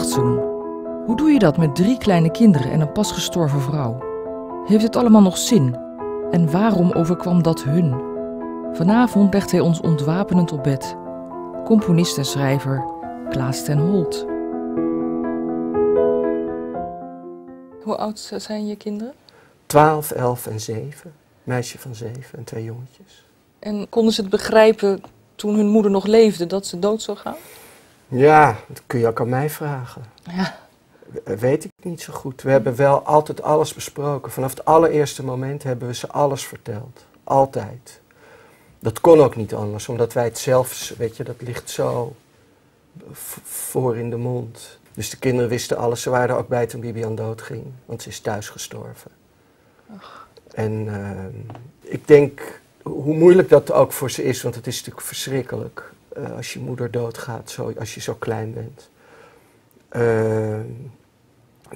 nachtzoen. Hoe doe je dat met drie kleine kinderen en een pas gestorven vrouw? Heeft het allemaal nog zin? En waarom overkwam dat hun? Vanavond legt hij ons ontwapenend op bed. Componist en schrijver Klaas ten Holt. Hoe oud zijn je kinderen? 12, 11 en 7. Meisje van 7 en twee jongetjes. En konden ze het begrijpen toen hun moeder nog leefde dat ze dood zou gaan? Ja, dat kun je ook aan mij vragen. Ja. Weet ik niet zo goed. We hebben wel altijd alles besproken. Vanaf het allereerste moment hebben we ze alles verteld. Altijd. Dat kon ook niet anders, omdat wij het zelf, weet je, dat ligt zo voor in de mond. Dus de kinderen wisten alles. Ze waren er ook bij toen Bibian doodging, want ze is thuis gestorven. Ach. En uh, ik denk, hoe moeilijk dat ook voor ze is, want het is natuurlijk verschrikkelijk uh, als je moeder doodgaat, zo, als je zo klein bent. Uh,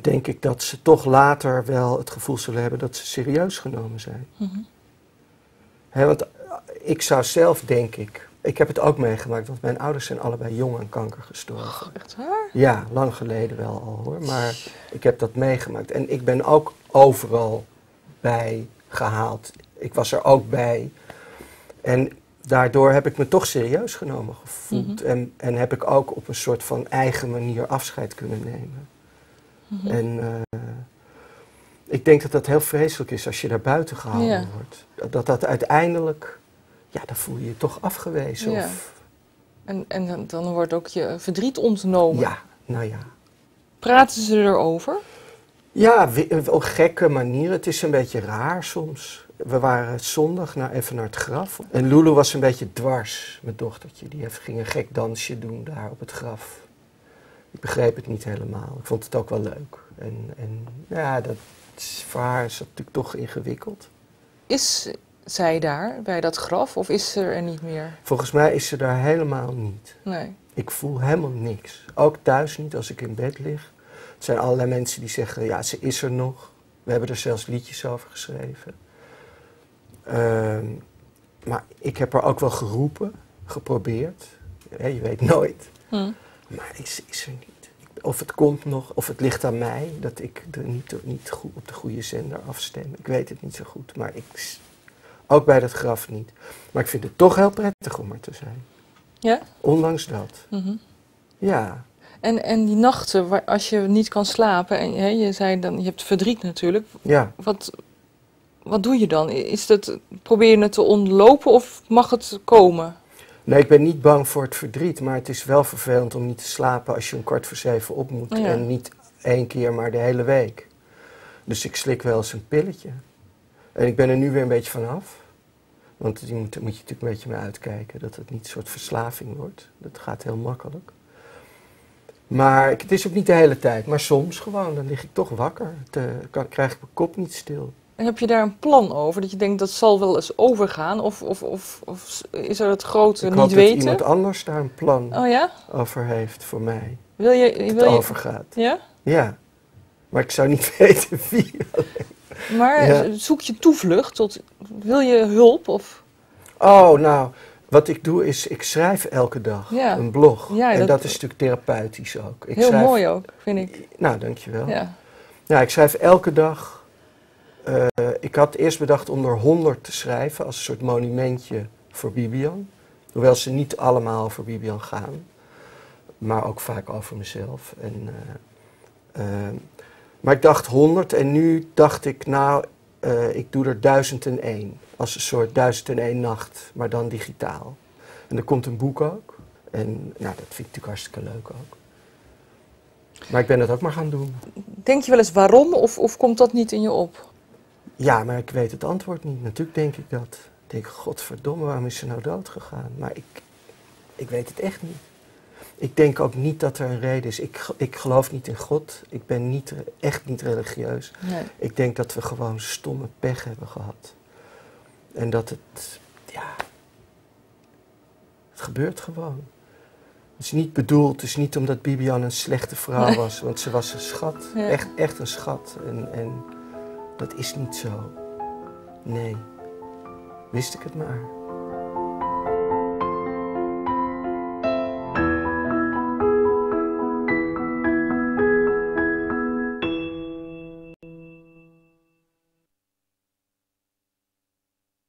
denk ik dat ze toch later wel het gevoel zullen hebben dat ze serieus genomen zijn. Mm -hmm. want eh, ik zou zelf, denk ik, ik heb het ook meegemaakt, want mijn ouders zijn allebei jong aan kanker gestorven. Oh, echt waar? Ja, lang geleden wel al hoor, maar ik heb dat meegemaakt. En ik ben ook overal bij gehaald. Ik was er ook bij. En daardoor heb ik me toch serieus genomen gevoeld. Mm -hmm. en, en heb ik ook op een soort van eigen manier afscheid kunnen nemen. Mm -hmm. En uh, ik denk dat dat heel vreselijk is als je daar buiten gehouden ja. wordt. Dat dat uiteindelijk, ja, dan voel je je toch afgewezen. Ja. Of... En, en dan wordt ook je verdriet ontnomen. Ja, nou ja. Praten ze erover? Ja, op gekke manieren. Het is een beetje raar soms. We waren zondag naar, even naar het graf. En Lulu was een beetje dwars, mijn dochtertje. Die heeft, ging een gek dansje doen daar op het graf. Ik begreep het niet helemaal. Ik vond het ook wel leuk. En, en ja, dat voor haar is dat natuurlijk toch ingewikkeld. Is zij daar bij dat graf of is ze er niet meer? Volgens mij is ze daar helemaal niet. Nee. Ik voel helemaal niks. Ook thuis niet als ik in bed lig. Er zijn allerlei mensen die zeggen, ja, ze is er nog. We hebben er zelfs liedjes over geschreven. Uh, maar ik heb er ook wel geroepen, geprobeerd. Ja, je weet nooit. Hm. Maar is, is er niet. Of het komt nog, of het ligt aan mij dat ik er niet, niet goed op de goede zender afstem. Ik weet het niet zo goed, maar ik, ook bij dat graf niet. Maar ik vind het toch heel prettig om er te zijn. Ja? Ondanks dat. Mm -hmm. Ja. En, en die nachten, waar, als je niet kan slapen, en hè, je zei dan, je hebt verdriet natuurlijk. Ja. Wat, wat doe je dan? Is dat, probeer je het te ontlopen of mag het komen? Nee, ik ben niet bang voor het verdriet, maar het is wel vervelend om niet te slapen als je om kwart voor zeven op moet. Oh ja. En niet één keer, maar de hele week. Dus ik slik wel eens een pilletje. En ik ben er nu weer een beetje vanaf. Want die moet, moet je natuurlijk een beetje mee uitkijken, dat het niet een soort verslaving wordt. Dat gaat heel makkelijk. Maar het is ook niet de hele tijd, maar soms gewoon, dan lig ik toch wakker. Kan, krijg ik mijn kop niet stil. En heb je daar een plan over? Dat je denkt dat zal wel eens overgaan? Of, of, of, of is er het grote ik niet hoop weten? dat iemand anders daar een plan Oh ja? over heeft voor mij. Wil je, Dat het wil je, overgaat. ja? Ja. Maar ik zou niet weten wie. Maar Ja. zoek je toevlucht tot, wil je hulp? Of, Oh, nou, wat ik doe is, ik schrijf elke dag Ja. een blog. Ja, en dat- dat, is natuurlijk therapeutisch ook. Ik heel schrijf, mooi ook, vind ik. Nou, dankjewel. Ja. Ja. ik schrijf elke dag. Eh, ik had eerst bedacht om er 100 te schrijven als een soort monumentje voor Bibian. Hoewel ze niet allemaal voor Bibian gaan. Maar ook vaak over mezelf. En, eh, eh, maar ik dacht 100 en nu dacht ik, nou, ik doe er 1001. Als een soort 1001 nacht, maar dan digitaal. En er komt een boek ook. En nou, dat vind ik natuurlijk hartstikke leuk ook. Maar ik ben het ook maar gaan doen. Denk je wel eens waarom of, of komt dat niet in je op? Ja, maar ik weet het antwoord niet. Natuurlijk denk ik dat. Ik denk, godverdomme, waarom is ze nou dood gegaan? Maar ik, ik weet het echt niet. Ik denk ook niet dat er een reden is. Ik, ik geloof niet in God. Ik ben niet, echt niet religieus. Nee. Ik denk dat we gewoon stomme pech hebben gehad. En dat het, ja, het gebeurt gewoon. Het is niet bedoeld, het is niet omdat Bibian een slechte vrouw Nee. was, want ze was een schat. Ja. Echt, echt een schat. En, en dat is niet zo. Nee. Wist ik het maar.